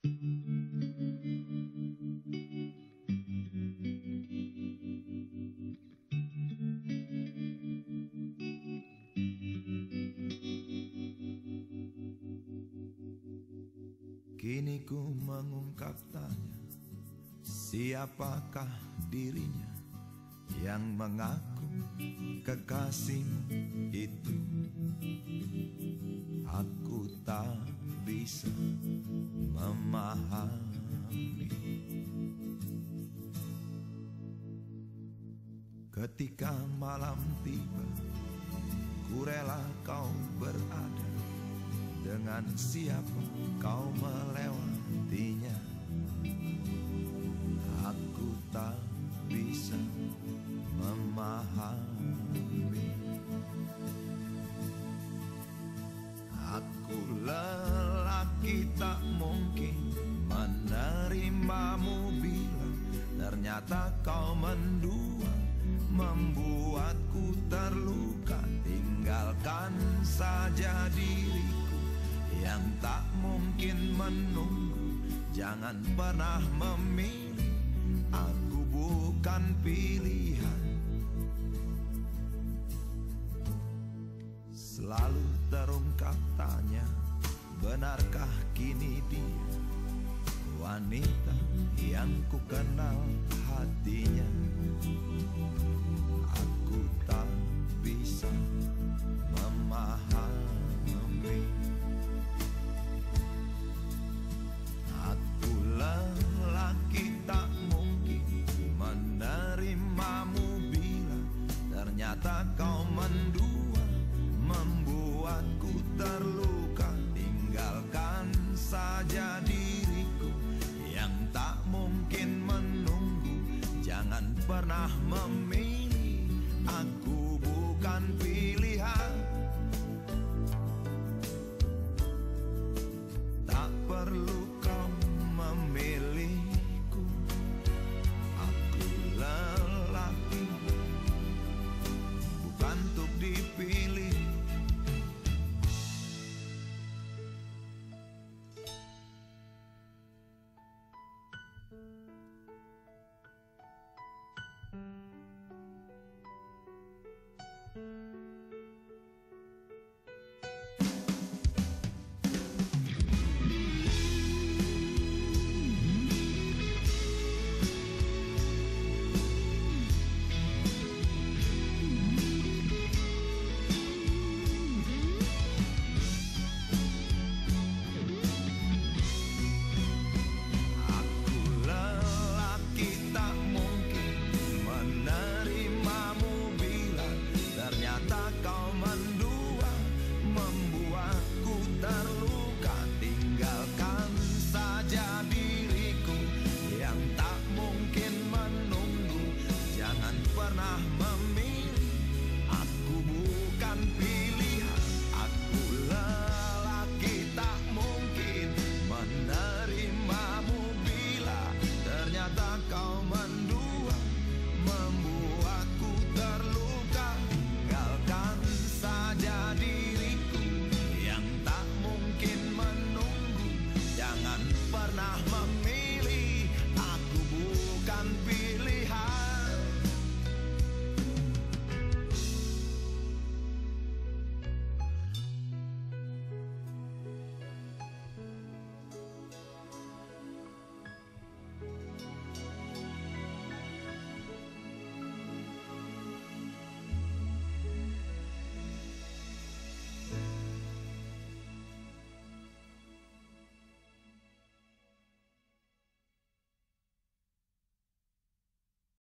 Kini ku mengungkap tanya Siapakah dirinya Yang mengaku kekasihmu itu bisa memahami. Ketika malam tiba Ku rela kau berada dengan siapa kau melewatinya Ternyata kau mendua membuatku terluka. Tinggalkan saja diriku yang tak mungkin menunggu. Jangan pernah memilih Aku bukan pilihan. Selalu terungkap tanya Benarkah kini dia Wanita yang ku kenal hatinya. Aku tak bisa memahami. Aku lelaki tak mungkin menerimamu bila Ternyata kau mendua armamento.